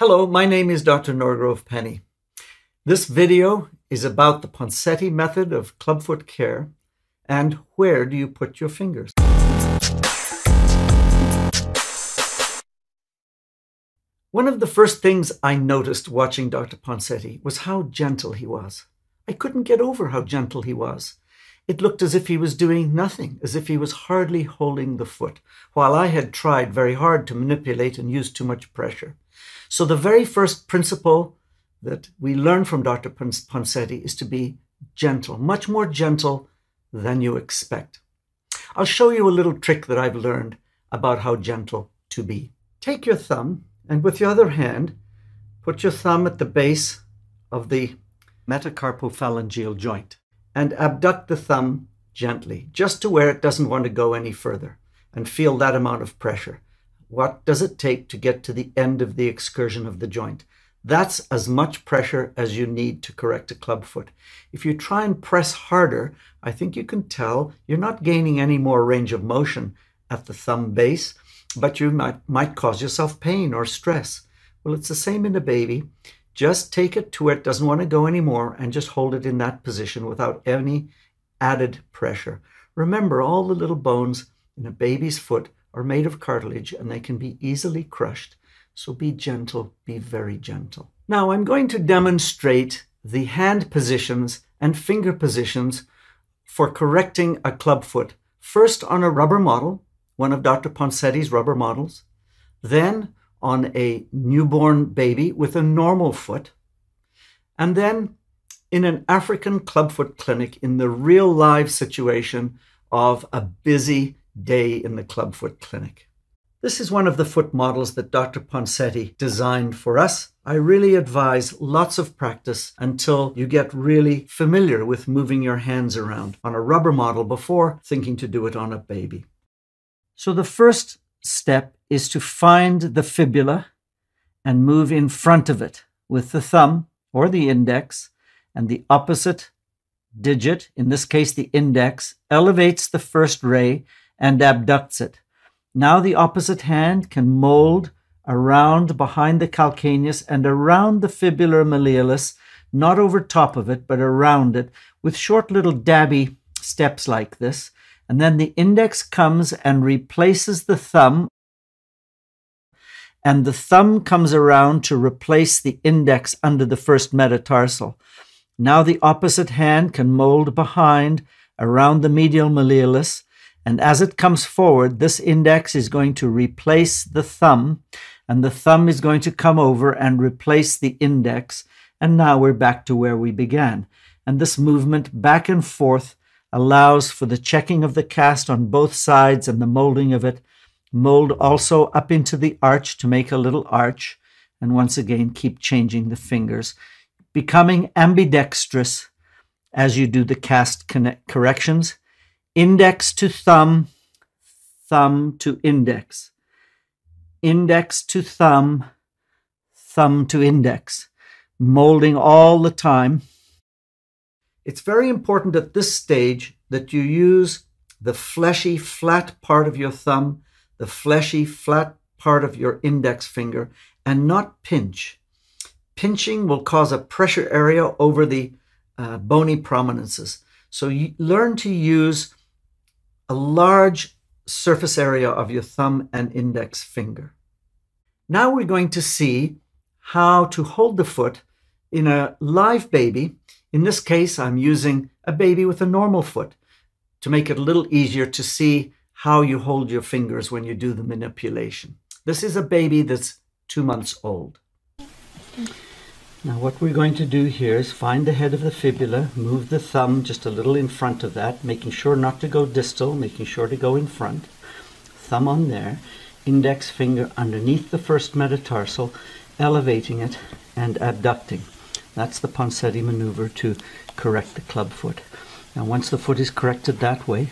Hello, my name is Dr. Norgrove Penny. This video is about the Ponseti method of clubfoot care and where do you put your fingers. One of the first things I noticed watching Dr. Ponseti was how gentle he was. I couldn't get over how gentle he was. It looked as if he was doing nothing, as if he was hardly holding the foot, while I had tried very hard to manipulate and use too much pressure. So, the very first principle that we learn from Dr. Ponseti is to be gentle, much more gentle than you expect. I'll show you a little trick that I've learned about how gentle to be. Take your thumb and with your other hand, put your thumb at the base of the metacarpophalangeal joint and abduct the thumb gently, just to where it doesn't want to go any further, and feel that amount of pressure. What does it take to get to the end of the excursion of the joint? That's as much pressure as you need to correct a club foot. If you try and press harder, I think you can tell you're not gaining any more range of motion at the thumb base, but you might, might cause yourself pain or stress. Well, it's the same in a baby. Just take it to where it doesn't want to go anymore and just hold it in that position without any added pressure. Remember, all the little bones in a baby's foot are made of cartilage and they can be easily crushed. So be gentle, be very gentle. Now I'm going to demonstrate the hand positions and finger positions for correcting a club foot. First on a rubber model, one of Dr. Ponseti's rubber models, then on a newborn baby with a normal foot, and then in an African clubfoot clinic in the real live situation of a busy day in the clubfoot clinic. This is one of the foot models that Dr. Ponseti designed for us. I really advise lots of practice until you get really familiar with moving your hands around on a rubber model before thinking to do it on a baby. So the first step is to find the fibula and move in front of it with the thumb or the index and the opposite digit, in this case the index, elevates the first ray and abducts it. Now the opposite hand can mold around behind the calcaneus and around the fibular malleolus, not over top of it, but around it, with short little dabby steps like this. And then the index comes and replaces the thumb, and the thumb comes around to replace the index under the first metatarsal. Now the opposite hand can mold behind around the medial malleolus and as it comes forward, this index is going to replace the thumb, and the thumb is going to come over and replace the index. And now we're back to where we began. And this movement back and forth allows for the checking of the cast on both sides and the molding of it. Mold also up into the arch to make a little arch. And once again, keep changing the fingers, becoming ambidextrous as you do the cast corrections index to thumb, thumb to index, index to thumb, thumb to index, molding all the time. It's very important at this stage that you use the fleshy, flat part of your thumb, the fleshy, flat part of your index finger, and not pinch. Pinching will cause a pressure area over the uh, bony prominences. So you learn to use a large surface area of your thumb and index finger. Now we're going to see how to hold the foot in a live baby. In this case, I'm using a baby with a normal foot to make it a little easier to see how you hold your fingers when you do the manipulation. This is a baby that's two months old. Now what we're going to do here is find the head of the fibula, move the thumb just a little in front of that, making sure not to go distal, making sure to go in front. Thumb on there, index finger underneath the first metatarsal, elevating it and abducting. That's the Ponseti maneuver to correct the club foot. Now once the foot is corrected that way,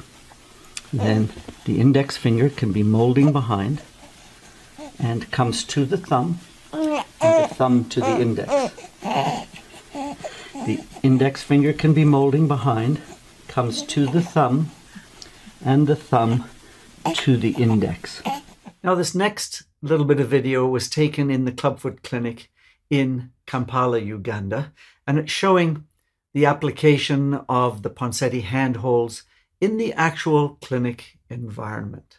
then the index finger can be molding behind and comes to the thumb and the thumb to the index. The index finger can be molding behind, comes to the thumb, and the thumb to the index. Now, this next little bit of video was taken in the Clubfoot Clinic in Kampala, Uganda, and it's showing the application of the Ponseti handholds in the actual clinic environment.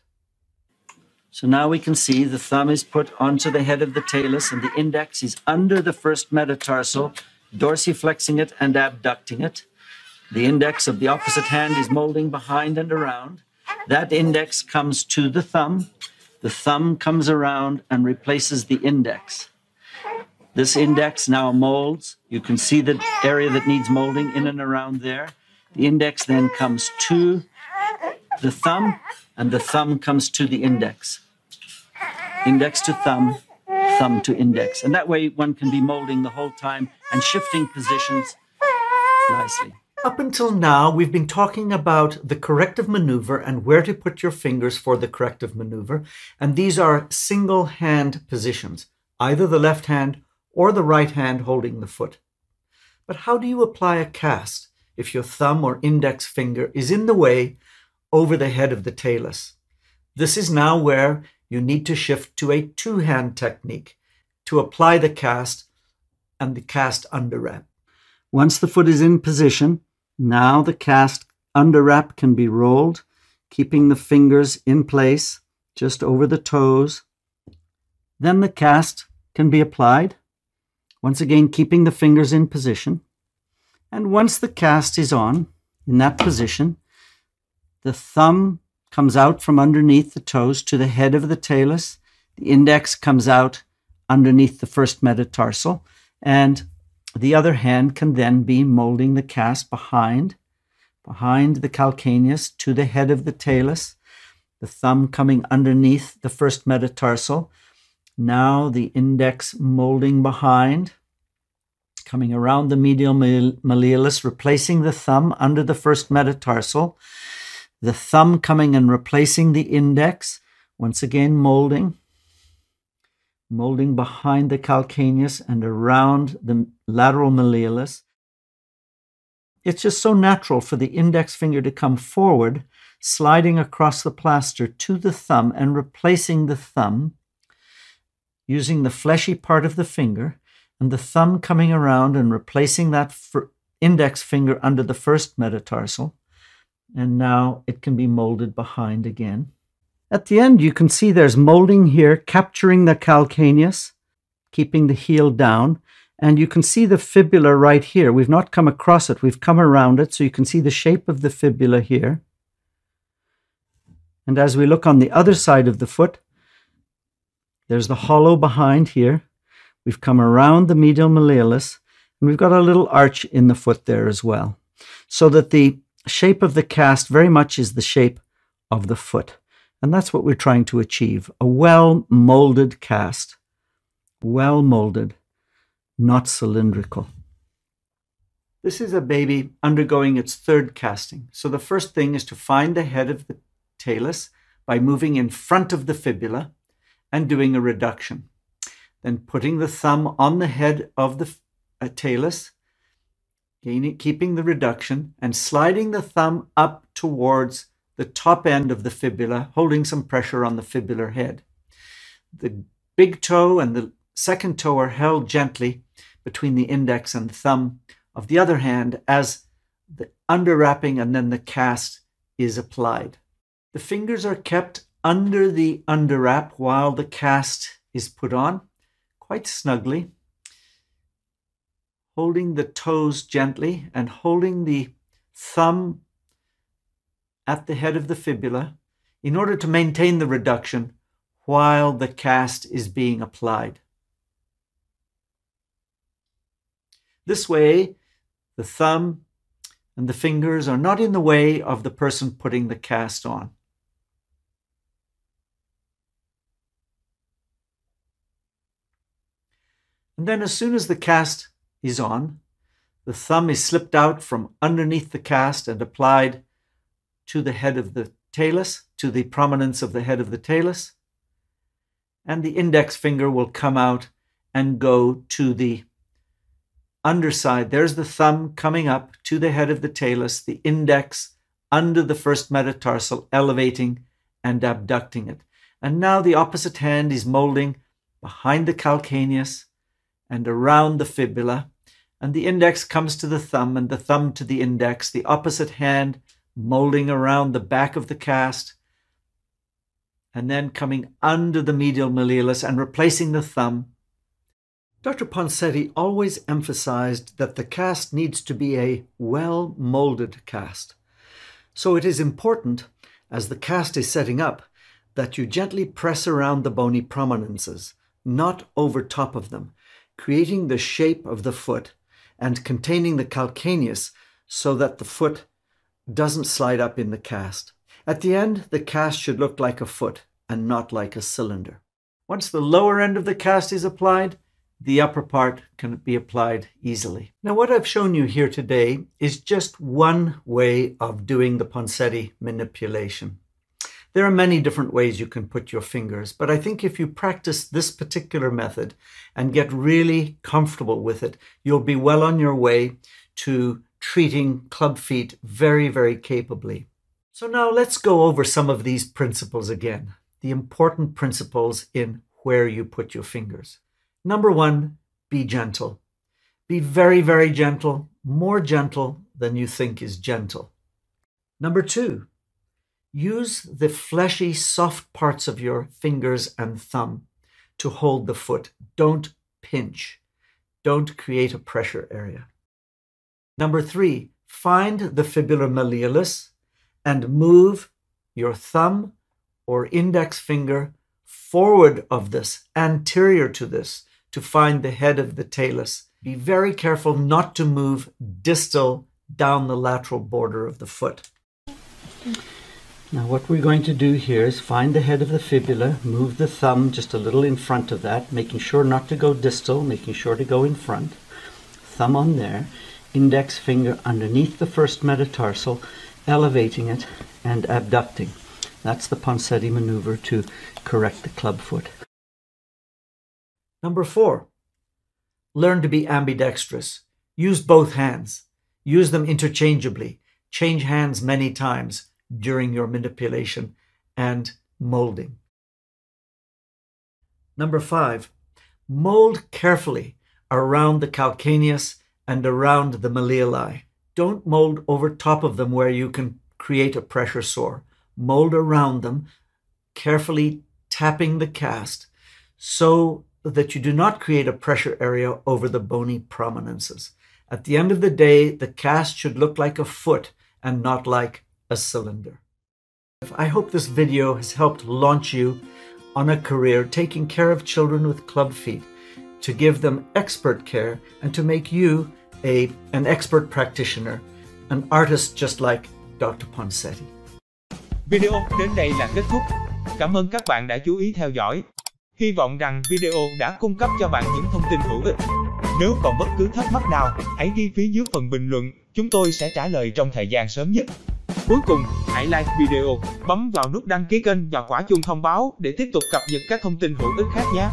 So now we can see the thumb is put onto the head of the talus and the index is under the first metatarsal, dorsiflexing it and abducting it. The index of the opposite hand is molding behind and around. That index comes to the thumb. The thumb comes around and replaces the index. This index now molds. You can see the area that needs molding in and around there. The index then comes to the thumb, and the thumb comes to the index. Index to thumb, thumb to index. And that way one can be molding the whole time and shifting positions nicely. Up until now, we've been talking about the corrective maneuver and where to put your fingers for the corrective maneuver. And these are single hand positions, either the left hand or the right hand holding the foot. But how do you apply a cast if your thumb or index finger is in the way over the head of the talus? This is now where you need to shift to a two hand technique to apply the cast and the cast under wrap. Once the foot is in position, now the cast under wrap can be rolled, keeping the fingers in place just over the toes. Then the cast can be applied once again, keeping the fingers in position. And once the cast is on, in that position, the thumb comes out from underneath the toes to the head of the talus. The index comes out underneath the first metatarsal. And the other hand can then be molding the cast behind, behind the calcaneus to the head of the talus. The thumb coming underneath the first metatarsal now the index molding behind, coming around the medial malleolus, replacing the thumb under the first metatarsal. The thumb coming and replacing the index, once again molding, molding behind the calcaneus and around the lateral malleolus. It's just so natural for the index finger to come forward, sliding across the plaster to the thumb and replacing the thumb using the fleshy part of the finger and the thumb coming around and replacing that index finger under the first metatarsal. And now it can be molded behind again. At the end, you can see there's molding here, capturing the calcaneus, keeping the heel down. And you can see the fibula right here. We've not come across it, we've come around it. So you can see the shape of the fibula here. And as we look on the other side of the foot, there's the hollow behind here. We've come around the medial malleolus, and we've got a little arch in the foot there as well. So that the shape of the cast very much is the shape of the foot. And that's what we're trying to achieve a well molded cast. Well molded, not cylindrical. This is a baby undergoing its third casting. So the first thing is to find the head of the talus by moving in front of the fibula and doing a reduction. Then putting the thumb on the head of the uh, talus, gaining, keeping the reduction, and sliding the thumb up towards the top end of the fibula, holding some pressure on the fibular head. The big toe and the second toe are held gently between the index and the thumb of the other hand as the underwrapping and then the cast is applied. The fingers are kept under the underwrap while the cast is put on, quite snugly, holding the toes gently and holding the thumb at the head of the fibula in order to maintain the reduction while the cast is being applied. This way, the thumb and the fingers are not in the way of the person putting the cast on. And then, as soon as the cast is on, the thumb is slipped out from underneath the cast and applied to the head of the talus, to the prominence of the head of the talus. And the index finger will come out and go to the underside. There's the thumb coming up to the head of the talus, the index under the first metatarsal, elevating and abducting it. And now the opposite hand is molding behind the calcaneus and around the fibula. And the index comes to the thumb and the thumb to the index, the opposite hand molding around the back of the cast and then coming under the medial malleolus and replacing the thumb. Dr. Ponseti always emphasized that the cast needs to be a well molded cast. So it is important, as the cast is setting up, that you gently press around the bony prominences, not over top of them, creating the shape of the foot and containing the calcaneus so that the foot doesn't slide up in the cast. At the end, the cast should look like a foot and not like a cylinder. Once the lower end of the cast is applied, the upper part can be applied easily. Now, what I've shown you here today is just one way of doing the Ponseti manipulation. There are many different ways you can put your fingers, but I think if you practice this particular method and get really comfortable with it, you'll be well on your way to treating club feet very, very capably. So now let's go over some of these principles again, the important principles in where you put your fingers. Number one, be gentle. Be very, very gentle, more gentle than you think is gentle. Number two, use the fleshy, soft parts of your fingers and thumb to hold the foot. Don't pinch. Don't create a pressure area. Number three, find the fibular malleolus and move your thumb or index finger forward of this, anterior to this, to find the head of the talus. Be very careful not to move distal down the lateral border of the foot. Now what we're going to do here is find the head of the fibula, move the thumb just a little in front of that, making sure not to go distal, making sure to go in front. Thumb on there, index finger underneath the first metatarsal, elevating it and abducting. That's the Ponseti maneuver to correct the club foot. Number four, learn to be ambidextrous. Use both hands. Use them interchangeably. Change hands many times during your manipulation and molding. Number five, mold carefully around the calcaneus and around the malleoli. Don't mold over top of them where you can create a pressure sore. Mold around them, carefully tapping the cast so that you do not create a pressure area over the bony prominences. At the end of the day, the cast should look like a foot and not like a cylinder. I hope this video has helped launch you on a career taking care of children with club feet, to give them expert care and to make you a, an expert practitioner, an artist just like Dr. Ponseti. Video đến đây là kết thúc. Cảm ơn các bạn đã chú ý theo dõi. Hy vọng rằng video đã cung cấp cho bạn những thông tin hữu ích. Nếu còn bất cứ thắc mắc nào, hãy ghi phía dưới phần bình luận, chúng tôi sẽ trả lời trong thời gian sớm nhất. Cuối cùng, hãy like video, bấm vào nút đăng ký kênh và quả chuông thông báo để tiếp tục cập nhật các thông tin hữu ích khác nhé.